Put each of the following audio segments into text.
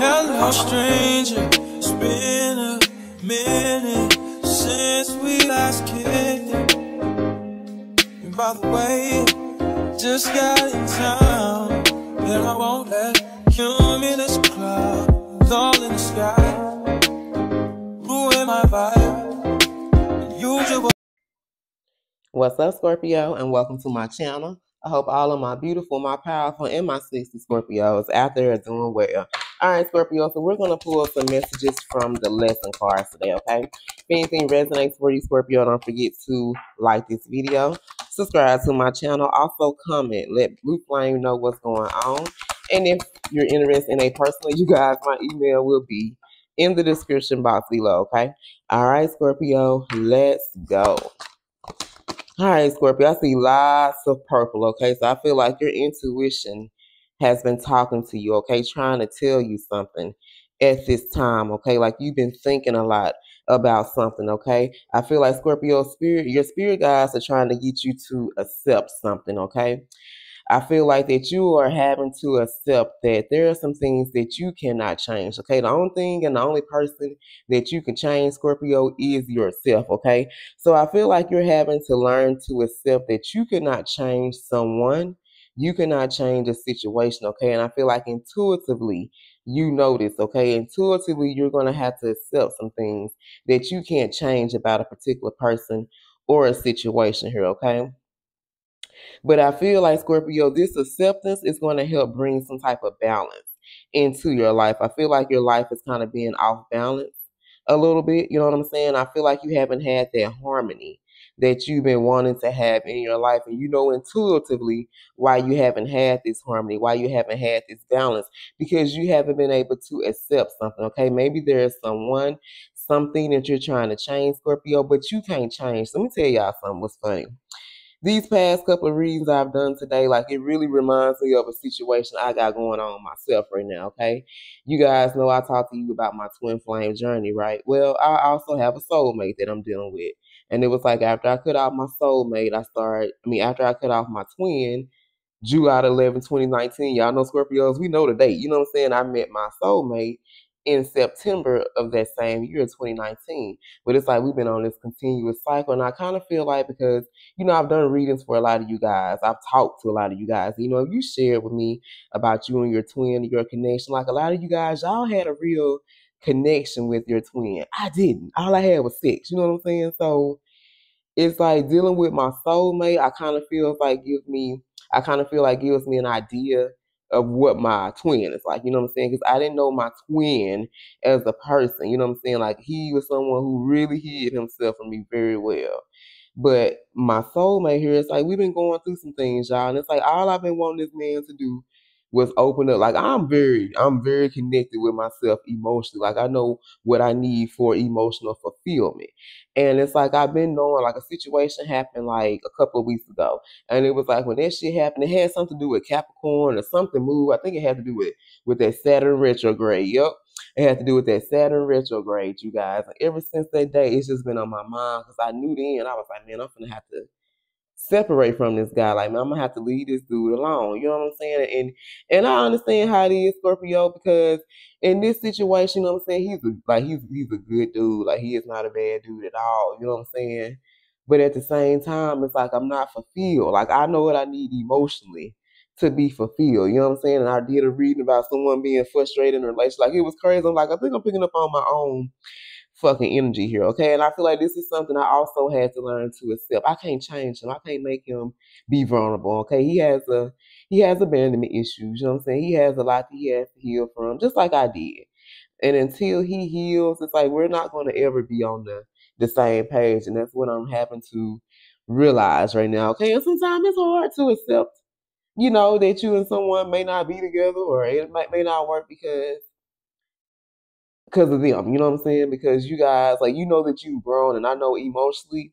Hello, stranger. It's been a minute since we last kicked And by the way, just got in town. And I won't let all in the sky ruin my vibe. Usual. What's up, Scorpio, and welcome to my channel. I hope all of my beautiful, my powerful, and my sexy Scorpios out there are doing well. All right, Scorpio, so we're going to pull up some messages from the lesson cards today, okay? If anything resonates for you, Scorpio, don't forget to like this video, subscribe to my channel, also comment, let Blue Flame know what's going on. And if you're interested in a personal, you guys, my email will be in the description box below, okay? All right, Scorpio, let's go. All right, Scorpio, I see lots of purple, okay? So I feel like your intuition has been talking to you, okay? Trying to tell you something at this time, okay? Like you've been thinking a lot about something, okay? I feel like Scorpio spirit, your spirit guides are trying to get you to accept something, okay? I feel like that you are having to accept that there are some things that you cannot change. Okay. The only thing and the only person that you can change, Scorpio, is yourself. Okay. So I feel like you're having to learn to accept that you cannot change someone. You cannot change a situation. Okay. And I feel like intuitively, you notice, okay? Intuitively, you're going to have to accept some things that you can't change about a particular person or a situation here, okay? But I feel like Scorpio, this acceptance is going to help bring some type of balance into your life. I feel like your life is kind of being off balance a little bit. You know what I'm saying? I feel like you haven't had that harmony that you've been wanting to have in your life. And you know intuitively why you haven't had this harmony, why you haven't had this balance, because you haven't been able to accept something. Okay. Maybe there's someone, something that you're trying to change, Scorpio, but you can't change. Let me tell y'all something what's funny these past couple of readings I've done today, like it really reminds me of a situation I got going on myself right now. Okay, you guys know I talked to you about my twin flame journey, right? Well, I also have a soulmate that I'm dealing with, and it was like after I cut off my soulmate, I started. I mean, after I cut off my twin, July 11, 2019. Y'all know Scorpios, we know the date. You know what I'm saying? I met my soulmate, in September of that same year, 2019. But it's like we've been on this continuous cycle. And I kind of feel like because, you know, I've done readings for a lot of you guys, I've talked to a lot of you guys. You know, you shared with me about you and your twin, your connection. Like a lot of you guys, y'all had a real connection with your twin. I didn't. All I had was sex. You know what I'm saying? So it's like dealing with my soulmate, I kind of feel like gives me, I kind of feel like gives me an idea of what my twin is like. You know what I'm saying? Because I didn't know my twin as a person. You know what I'm saying? Like he was someone who really hid himself from me very well. But my soulmate here is like we've been going through some things, y'all, and it's like all I've been wanting this man to do was open up. Like I'm very, I'm very connected with myself emotionally. Like I know what I need for emotional fulfillment. And it's like I've been knowing like a situation happened like a couple of weeks ago. And it was like when that shit happened, it had something to do with Capricorn or something move. I think it had to do with with that Saturn retrograde. Yep. It had to do with that Saturn retrograde, you guys. Like ever since that day, it's just been on my mind because I knew then I was like, man, I'm gonna have to separate from this guy. Like, man, I'm gonna have to leave this dude alone. You know what I'm saying? And and I understand how it is, Scorpio, because in this situation, you know what I'm saying, he's a, like he's he's a good dude. Like he is not a bad dude at all. You know what I'm saying? But at the same time, it's like I'm not fulfilled. Like I know what I need emotionally to be fulfilled. You know what I'm saying? And I did a reading about someone being frustrated in a relationship. Like it was crazy. I'm like, I think I'm picking up on my own fucking energy here, okay? And I feel like this is something I also had to learn to accept. I can't change him. I can't make him be vulnerable, okay? He has a he has abandonment issues, you know what I'm saying? He has a lot that he has to heal from, just like I did. And until he heals, it's like we're not gonna ever be on the the same page. And that's what I'm having to realize right now. Okay, and sometimes it's hard to accept, you know, that you and someone may not be together or it might may not work because because of them. You know what I'm saying? Because you guys, like, you know that you've grown, and I know emotionally,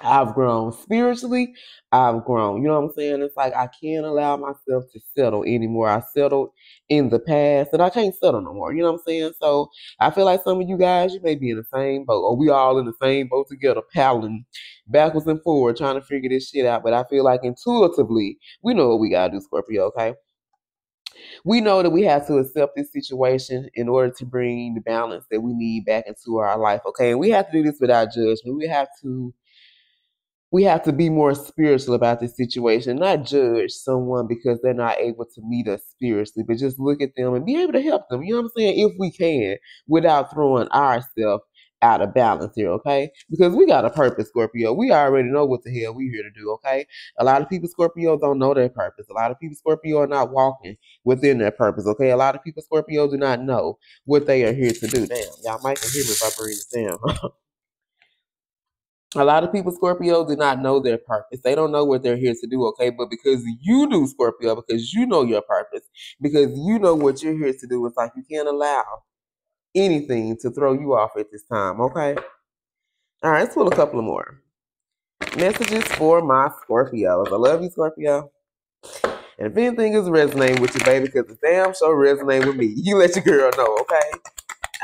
I've grown spiritually. I've grown. You know what I'm saying? It's like I can't allow myself to settle anymore. I settled in the past and I can't settle no more. You know what I'm saying? So I feel like some of you guys, you may be in the same boat or we all in the same boat together, paddling backwards and forward, trying to figure this shit out. But I feel like intuitively, we know what we gotta do, Scorpio, okay? We know that we have to accept this situation in order to bring the balance that we need back into our life. Okay. And we have to do this without judgment. We have to we have to be more spiritual about this situation, not judge someone because they're not able to meet us spiritually, but just look at them and be able to help them. You know what I'm saying? If we can, without throwing ourselves out of balance here, okay? Because we got a purpose, Scorpio. We already know what the hell we here to do, okay? A lot of people, Scorpio, don't know their purpose. A lot of people, Scorpio, are not walking within their purpose, okay? A lot of people, Scorpio, do not know what they are here to do. Damn, y'all might hear me if I bring this down. a lot of people, Scorpio, do not know their purpose. They don't know what they're here to do, okay? But because you do, Scorpio, because you know your purpose, because you know what you're here to do, it's like you can't allow anything to throw you off at this time, okay? All right, let's pull a couple of more. Messages for my Scorpios. I love you, Scorpio. And if anything is resonating with you, baby, because the damn show resonate with me, you let your girl know, okay?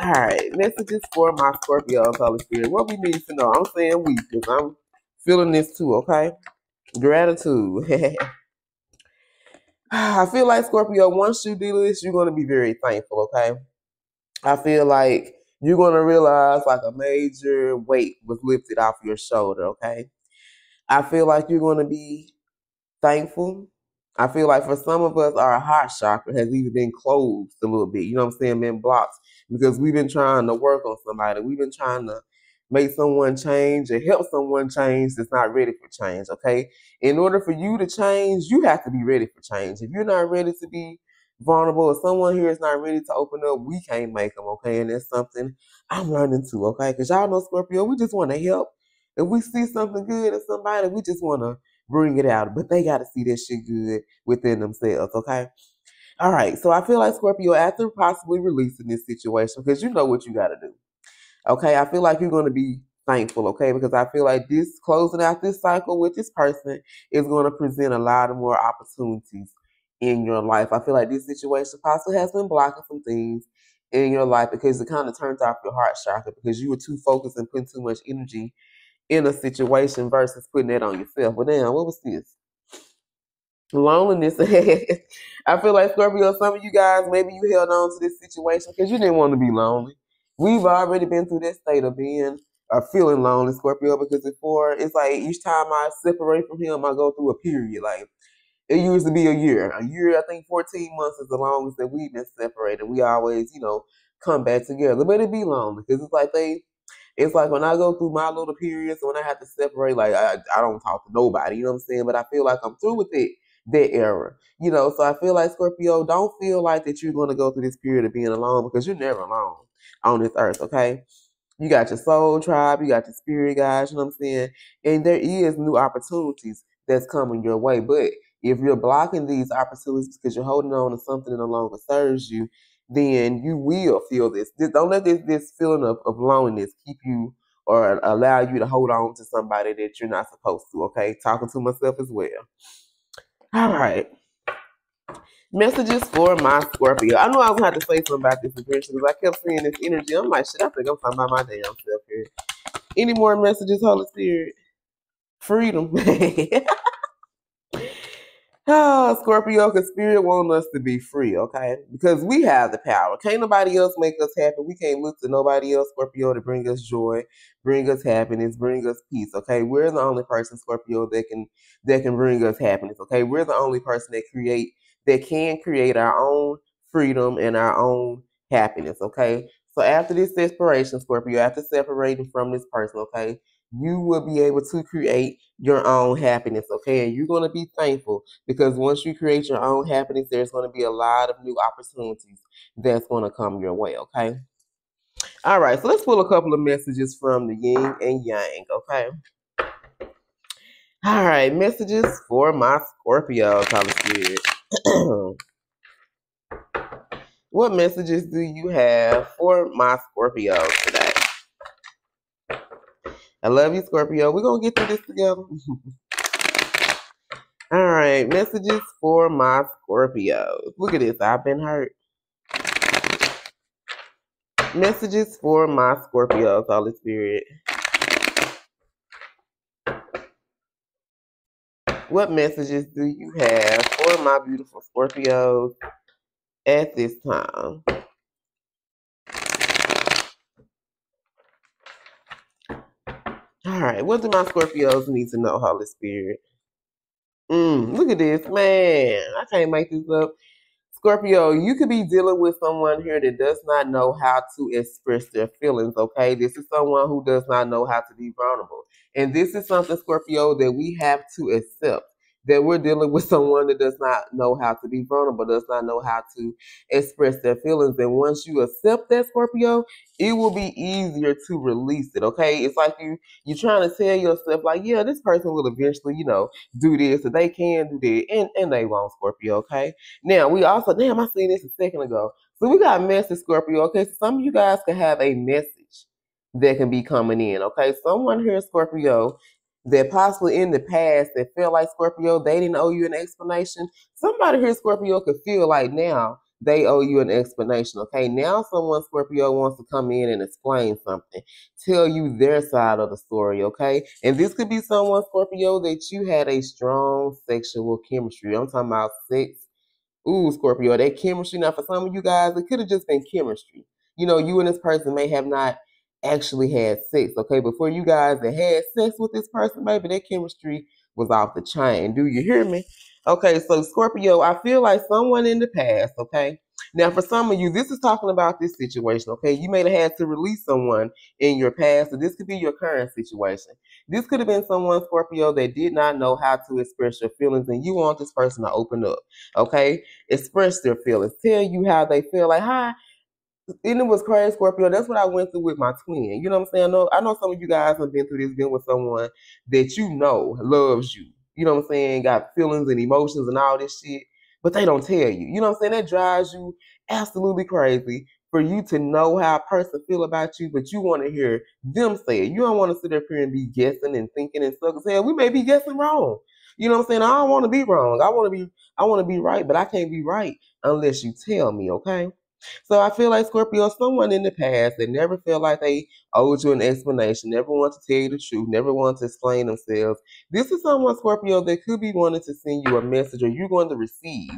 All right, messages for my Scorpio, Holy Spirit. What we need to know. I'm saying we, because I'm feeling this too, okay? Gratitude. I feel like Scorpio, once you do this, you're going to be very thankful, okay? I feel like you're going to realize like a major weight was lifted off your shoulder, okay? I feel like you're going to be thankful I feel like for some of us, our heart chakra has even been closed a little bit. You know what I'm saying? Been blocked because we've been trying to work on somebody. We've been trying to make someone change or help someone change that's not ready for change. Okay. In order for you to change, you have to be ready for change. If you're not ready to be vulnerable if someone here is not ready to open up, we can't make them. Okay. And that's something I'm learning too. Okay. Because y'all know Scorpio, we just want to help. If we see something good in somebody, we just want to bring it out. But they got to see that shit good within themselves, okay? All right, so I feel like Scorpio, after possibly releasing this situation, because you know what you got to do, okay? I feel like you're going to be thankful, okay? Because I feel like this closing out this cycle with this person is going to present a lot of more opportunities in your life. I feel like this situation possibly has been blocking some things in your life because it kind of turns off your heart chakra because you were too focused and putting too much energy in a situation versus putting that on yourself. But damn, what was this? Loneliness. I feel like Scorpio, some of you guys, maybe you held on to this situation because you didn't want to be lonely. We've already been through that state of being or feeling lonely, Scorpio, because before it's like each time I separate from him, I go through a period. Like it used to be a year. A year, I think 14 months is the longest that we've been separated. We always, you know, come back together. But it be long because it's like they it's like when I go through my little periods when I have to separate, like I, I don't talk to nobody, you know what I'm saying? But I feel like I'm through with it that era. You know, so I feel like Scorpio, don't feel like that you're gonna go through this period of being alone because you're never alone on this earth, okay? You got your soul tribe, you got your spirit guys, you know what I'm saying? And there is new opportunities that's coming your way. But if you're blocking these opportunities because you're holding on to something that no longer serves you, then you will feel this. Don't let this, this feeling of, of loneliness keep you or allow you to hold on to somebody that you're not supposed to. Okay, talking to myself as well. All right. Messages for my Scorpio. I know I was going to have to say something about this eventually because I kept seeing this energy. I'm like, shit, I think I'm talking about my damn self here. Any more messages, Holy Spirit? Freedom. Ah, Scorpio, because spirit wants us to be free, okay? Because we have the power. Can't nobody else make us happy. We can't look to nobody else, Scorpio, to bring us joy, bring us happiness, bring us peace, okay? We're the only person, Scorpio, that can that can bring us happiness, okay? We're the only person that create that can create our own freedom and our own happiness, okay? So after this separation, Scorpio, after separating from this person, okay, you will be able to create your own happiness, okay? And you're going to be thankful because once you create your own happiness, there's going to be a lot of new opportunities that's going to come your way, okay? All right, so let's pull a couple of messages from the yin and yang, okay? All right, messages for my Scorpio, Holy Spirit. what messages do you have for my Scorpio today? I love you, Scorpio. We're going to get through this together. All right, messages for my Scorpios. Look at this. I've been hurt. Messages for my Scorpios, Holy Spirit. What messages do you have for my beautiful Scorpios at this time? All right, what do my Scorpios need to know, Holy Spirit? Mm, look at this, man. I can't make this up. Scorpio, you could be dealing with someone here that does not know how to express their feelings, okay? This is someone who does not know how to be vulnerable. And this is something, Scorpio, that we have to accept that we're dealing with someone that does not know how to be vulnerable, does not know how to express their feelings. And once you accept that, Scorpio, it will be easier to release it. Okay, it's like you you're trying to tell yourself, like, yeah, this person will eventually, you know, do this, or they can do that, and and they won't, Scorpio. Okay. Now we also, damn, I seen this a second ago. So we got message, Scorpio. Okay, so some of you guys can have a message that can be coming in. Okay, someone here, Scorpio, that possibly in the past that felt like Scorpio, they didn't owe you an explanation. Somebody here, Scorpio, could feel like now they owe you an explanation. Okay, now someone, Scorpio, wants to come in and explain something, tell you their side of the story. Okay, and this could be someone, Scorpio, that you had a strong sexual chemistry. I'm talking about sex. Ooh, Scorpio, that chemistry. Now, for some of you guys, it could have just been chemistry. You know, you and this person may have not actually had sex. Okay, before you guys that had sex with this person, maybe their chemistry was off the chain. Do you hear me? Okay, so Scorpio, I feel like someone in the past, okay? Now, for some of you, this is talking about this situation, okay? You may have had to release someone in your past, so this could be your current situation. This could have been someone, Scorpio, that did not know how to express your feelings, and you want this person to open up, okay? Express their feelings, tell you how they feel. Like, hi, and it was crazy, Scorpio. That's what I went through with my twin. You know what I'm saying? I know, I know some of you guys have been through this, been with someone that you know loves you. You know what I'm saying? Got feelings and emotions and all this shit, but they don't tell you. You know what I'm saying? That drives you absolutely crazy for you to know how a person feel about you, but you want to hear them say it. You don't want to sit up here and be guessing and thinking and stuff. Saying we may be guessing wrong. You know what I'm saying? I don't want to be wrong. I want to be I want to be right, but I can't be right unless you tell me, okay? So I feel like Scorpio, someone in the past that never felt like they owed you an explanation, never want to tell you the truth, never want to explain themselves. This is someone, Scorpio, that could be wanting to send you a message or you're going to receive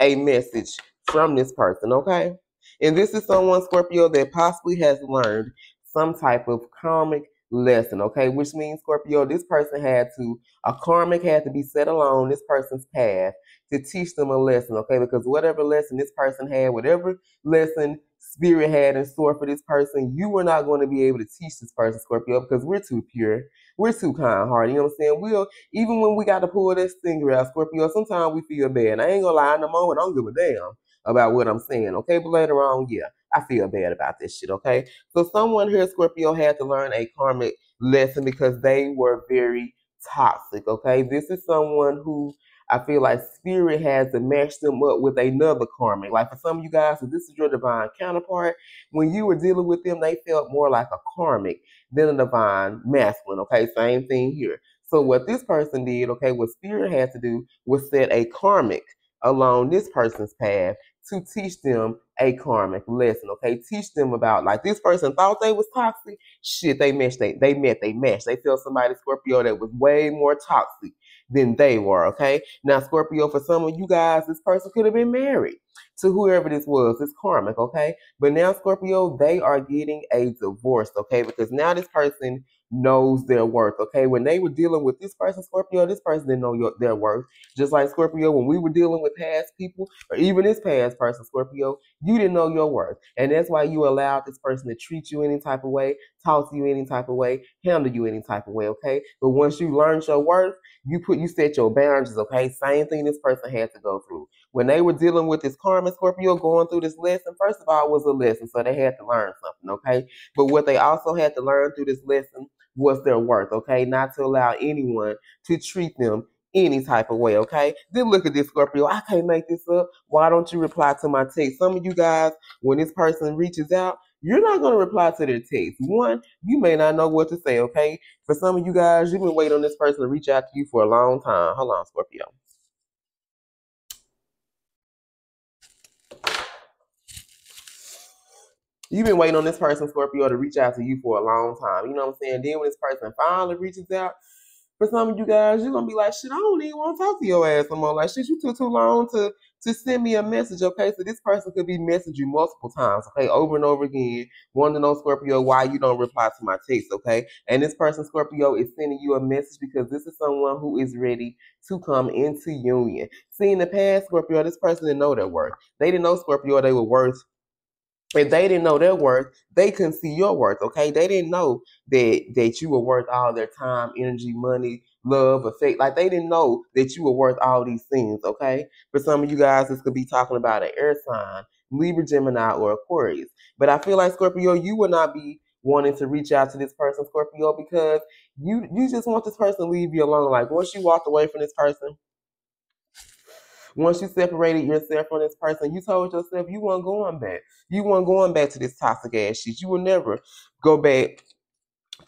a message from this person, okay? And this is someone, Scorpio, that possibly has learned some type of karmic lesson, okay? Which means, Scorpio, this person had to, a karmic had to be set along this person's path to teach them a lesson, okay? Because whatever lesson this person had, whatever lesson spirit had in store for this person, you were not going to be able to teach this person, Scorpio, because we're too pure. We're too kind hearted. You know what I'm saying? We'll, even when we got to pull this stinger out, Scorpio, sometimes we feel bad. I ain't gonna lie, in the moment, I don't give a damn about what I'm saying, okay? But later on, yeah, I feel bad about this shit, okay? So someone here, Scorpio, had to learn a karmic lesson because they were very toxic, okay? This is someone who I feel like spirit has to match them up with another karmic. Like for some of you guys, if this is your divine counterpart, when you were dealing with them, they felt more like a karmic than a divine masculine. Okay, same thing here. So what this person did, okay, what spirit had to do was set a karmic along this person's path to teach them a karmic lesson. Okay, teach them about like this person thought they was toxic. Shit, they meshed. They they met. They meshed. They felt somebody Scorpio that was way more toxic than they were. Okay. Now, Scorpio, for some of you guys, this person could have been married to whoever this was. It's karmic. Okay. But now, Scorpio, they are getting a divorce. Okay. Because now this person knows their worth. Okay, when they were dealing with this person, Scorpio, this person didn't know your, their worth. Just like Scorpio, when we were dealing with past people, or even this past person, Scorpio, you didn't know your worth, and that's why you allowed this person to treat you any type of way, talk to you any type of way, handle you any type of way. Okay, but once you learned your worth, you put you set your boundaries. Okay, same thing this person had to go through when they were dealing with this karma Scorpio going through this lesson, first of all, was a lesson. So they had to learn something, okay? But what they also had to learn through this lesson was their worth, okay? Not to allow anyone to treat them any type of way, okay? Then look at this, Scorpio. I can't make this up. Why don't you reply to my text? Some of you guys, when this person reaches out, you're not going to reply to their text. One, you may not know what to say, okay? For some of you guys, you've been waiting on this person to reach out to you for a long time. Hold on, Scorpio. You've been waiting on this person, Scorpio, to reach out to you for a long time. You know what I'm saying? Then when this person finally reaches out, for some of you guys, you're gonna be like, shit, I don't even want to talk to your ass no more. Like, shit, you took too long to to send me a message, okay? So this person could be messaging you multiple times, okay, over and over again, wanting to know, Scorpio, why you don't reply to my text, okay? And this person, Scorpio, is sending you a message because this is someone who is ready to come into union. See, in the past, Scorpio, this person didn't know their worth. They didn't know, Scorpio, they were worth if they didn't know their worth, they couldn't see your worth. Okay, they didn't know that that you were worth all their time, energy, money, love, affect. Like they didn't know that you were worth all these things. Okay, for some of you guys, this could be talking about an air sign, Libra, Gemini, or Aquarius. But I feel like Scorpio, you will not be wanting to reach out to this person, Scorpio, because you you just want this person to leave you alone. Like once you walked away from this person, once you separated yourself from this person, you told yourself you weren't going back. You weren't going back to this toxic ass shit. You will never go back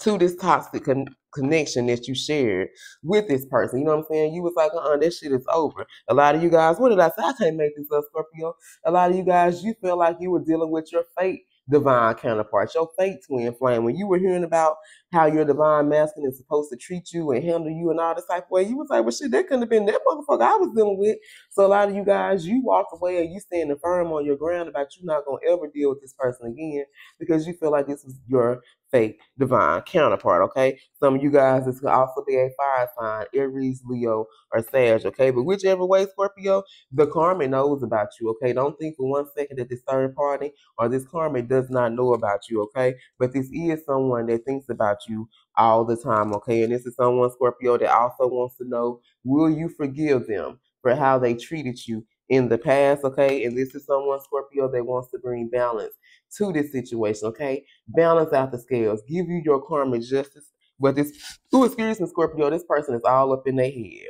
to this toxic con- connection that you shared with this person. You know what I'm saying? You was like, uh-uh, this shit is over. A lot of you guys, what did I say? I can't make this up, Scorpio. A lot of you guys, you feel like you were dealing with your fake divine counterpart, your fake twin flame. When you were hearing about how your divine masculine is supposed to treat you and handle you and all this type of way, you was like, well, shit, that couldn't have been that motherfucker I was dealing with. So a lot of you guys, you walk away and you standing firm on your ground about you not going to ever deal with this person again because you feel like this is your fake divine counterpart, okay? Some of you guys, could also be a fire sign, Aries, Leo, or Sag, okay? But whichever way, Scorpio, the karma knows about you, okay? Don't think for one second that this third party or this karma does not know about you, okay? But this is someone that thinks about you all the time, okay? And this is someone, Scorpio, that also wants to know, will you forgive them for how they treated you in the past, okay? And this is someone, Scorpio, that wants to bring balance to this situation, okay? Balance out the scales. Give you your karma justice. But this, ooh, excuse me, Scorpio, this person is all up in their head.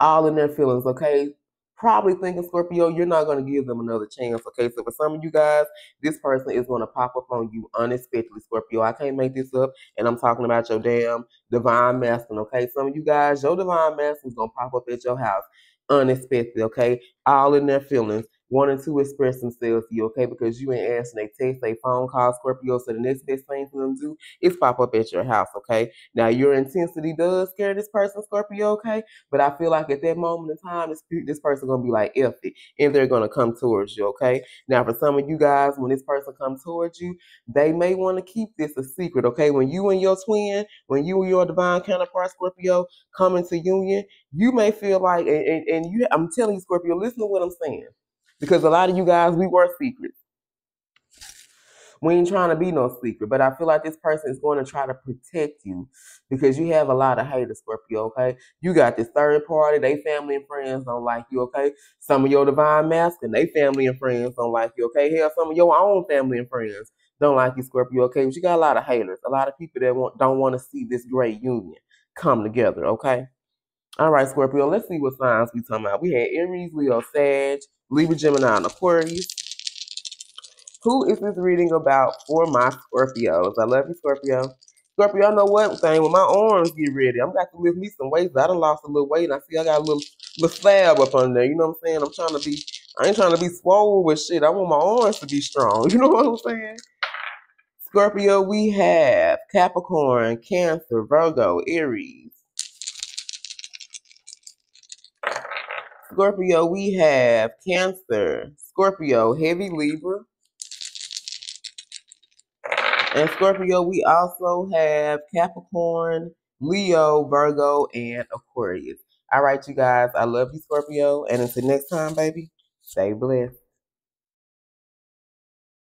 All in their feelings, okay? Probably thinking, Scorpio, you're not going to give them another chance, okay? So for some of you guys, this person is going to pop up on you unexpectedly, Scorpio. I can't make this up, and I'm talking about your damn divine masculine, okay? Some of you guys, your divine masculine is going to pop up at your house unexpected, okay? All in their feelings wanting to express themselves to you, okay? Because you ain't answering they text, they phone call, Scorpio. So the next best thing for them to do is pop up at your house, okay? Now your intensity does scare this person, Scorpio, okay? But I feel like at that moment in time, this, this person gonna be like, F it, and they're gonna come towards you, okay? Now for some of you guys, when this person comes towards you, they may want to keep this a secret, okay? When you and your twin, when you and your divine counterpart, Scorpio, come into union, you may feel like, and, and, and you, I'm telling you, Scorpio, listen to what I'm saying. Because a lot of you guys, we were secrets. We ain't trying to be no secret, but I feel like this person is going to try to protect you because you have a lot of haters, Scorpio, okay? You got this third party, they family and friends don't like you, okay? Some of your divine masculine, they family and friends don't like you, okay? Hell, some of your own family and friends don't like you, Scorpio, okay? But you got a lot of haters, a lot of people that want, don't want to see this great union come together, okay? All right, Scorpio, let's see what signs we talking about. We had Aries, Leo, Sag, Libra, Gemini, and Aquarius. Who is this reading about for my Scorpios? I love you, Scorpio. Scorpio, I know one thing. When my arms get ready, I'm got to lift me some weights. I done lost a little weight, and I see I got a little little slab up under there. You know what I'm saying? I'm trying to be. I ain't trying to be swole with shit. I want my arms to be strong. You know what I'm saying? Scorpio, we have Capricorn, Cancer, Virgo, Aries. Scorpio, we have Cancer, Scorpio, Heavy Libra. And Scorpio, we also have Capricorn, Leo, Virgo, and Aquarius. All right, you guys. I love you, Scorpio. And until next time, baby, stay blessed.